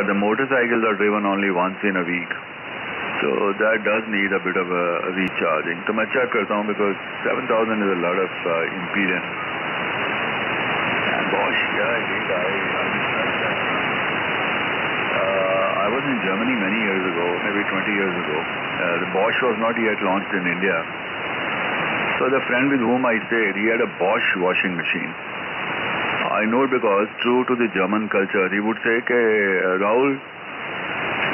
but the motorcycles are driven only once in a week. So that does need a bit of a recharging. So I check because 7000 is a lot of uh, impedance. And gosh, yeah, I think I, uh, I was in Germany many years ago, maybe 20 years ago. Uh, the Bosch was not yet launched in India. So the friend with whom I stayed, he had a Bosch washing machine. I know it because true to the German culture, he would say, okay, Rahul,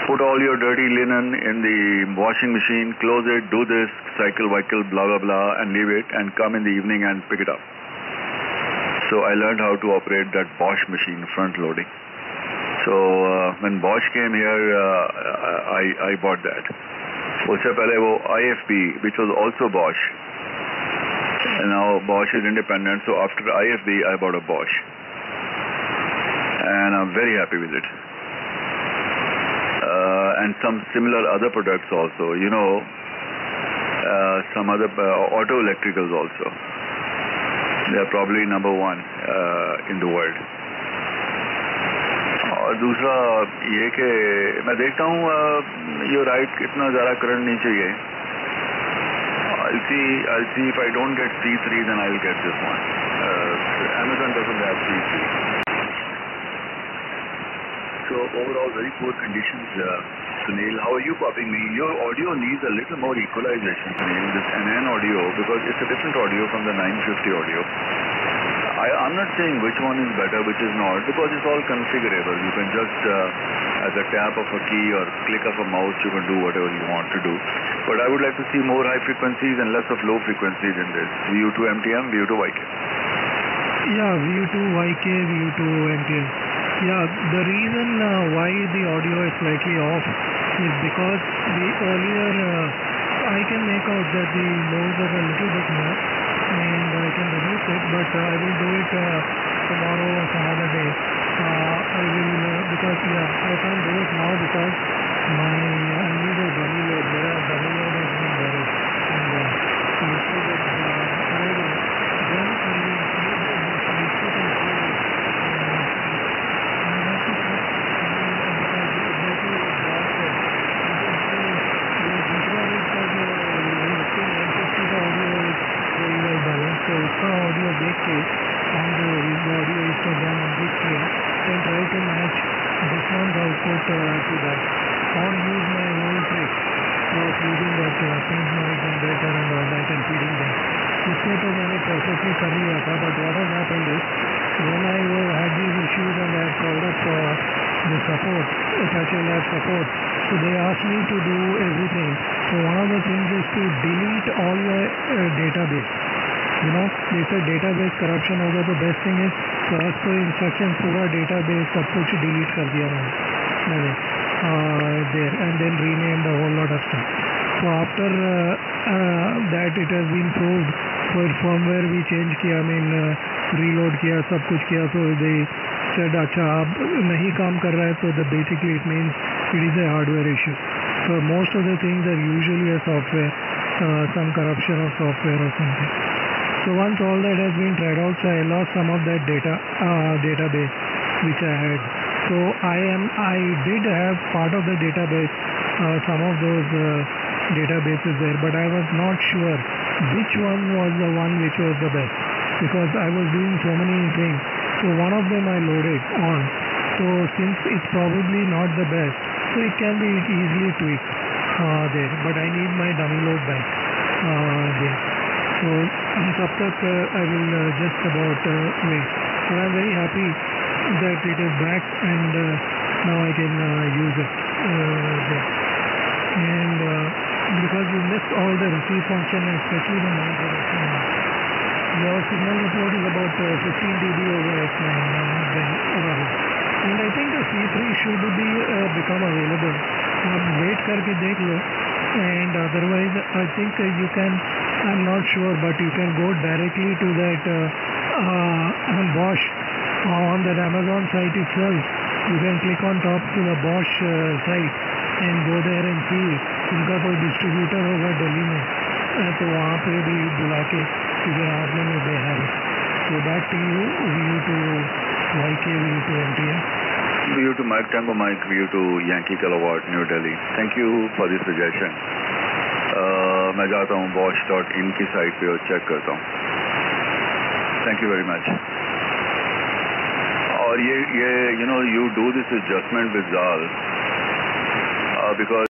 put all your dirty linen in the washing machine, close it, do this, cycle, cycle, blah, blah, blah, and leave it, and come in the evening and pick it up. So I learned how to operate that Bosch machine, front loading. So uh, when Bosch came here, uh, I, I bought that. उससे पहले वो IFB, which was also Bosch. And now Bosch is independent, so after IFB, I bought a Bosch. And I'm very happy with it. Uh, and some similar other products also, you know, uh, some other uh, auto electricals also. They are probably number one uh, in the world. और दूसरा ये कि मैं देखता हूँ ये right इतना ज़्यादा करंट नहीं चाहिए I'll see, I'll see if I don't get C3 then I'll get this one. Uh, Amazon doesn't have C3. So overall very poor conditions. Uh, Sunil, how are you copying me? Your audio needs a little more equalization, Sunil, this NN audio, because it's a different audio from the 950 audio. I, I'm not saying which one is better, which is not, because it's all configurable. You can just, uh, at the tap of a key or click of a mouse, you can do whatever you want to do. But I would like to see more high frequencies and less of low frequencies in this. VU2 MTM, VU2 YK. Yeah, VU2 YK, VU2 MTM. Yeah, the reason uh, why the audio is slightly off is because the earlier uh, I can make out that the lows are a little bit more and I can reduce it but uh, I will do it tomorrow or some other day. I will because yeah I can't do it now because my I need a dummy load. There audio देख के हम जो audio इसका जन देख के then try to match this one's output uh, to that or use my own trick of using that uh, pink noise generator and all that and feeding them. इसमें तो मैंने perfectly कर लिया था but what has happened is when I uh, had these issues and I had called up uh, the support, Apache Lab support, so they asked me to do everything. So one of the things is to delete all the uh, database. You know जैसे database corruption होगा तो best thing है तो as instruction पूरा database सब कुछ delete कर दिया मैंने there and then rename the whole lot of stuff तो after that it has been proved फिर फॉर्मवेयर भी चेंज किया मीन रीलोड किया, सब कुछ किया तो दे सेड अच्छा आप नहीं काम कर रहा है तो the basically it means it is a hardware issue so most of the things are usually uh software some corruption of software और something so once all that has been tried out, so I lost some of that data uh, database which I had. So I am I did have part of the database, uh, some of those uh, databases there, but I was not sure which one was the one which was the best because I was doing so many things. So one of them I loaded on. So since it's probably not the best, so it can be easily tweaked there. But I need my dummy load back there. So तब तक I will uh, just about uh, wait. But I'm very happy that it is back and uh, now I can use it there. And because you missed all the receive function, especially the noise reduction. Your signal report is about 15 dB over X9 then around. And I think the C3 should be become available. आप wait करके देख लो and otherwise I think you can I'm not sure but you can go directly to that uh, uh, Bosch on that Amazon site itself you can click on top to the Bosch uh, site and go there and see उनका कोई distributor होगा दिल्ली में तो वहाँ पे भी बुला के you can ask them if they have it. So back to you, VU to YK, VU to MTM. View to mic tango mic view to Yankee kilowatt new Delhi thank you for this मैं जाता हूँ Bosch dot in की site पे और check करता हूँ। Thank you very much और ये ये you know you do this adjustment with जाल बिकॉज़